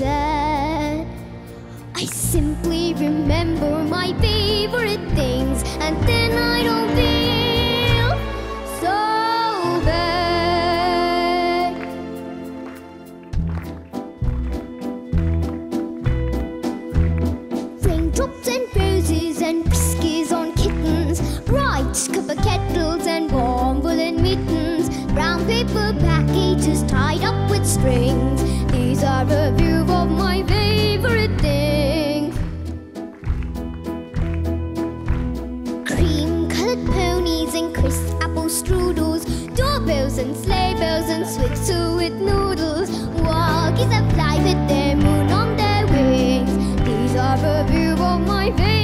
sad. I simply remember my favorite things, and then I don't feel so bad. Raindrops and roses and whiskies on kittens, bright copper kettles and warm woolen mittens, brown paper packages tied up with strings. These are a and sleigh bells and sweets too with noodles. Walkies that fly with their moon on their wings. These are a few of my favorites.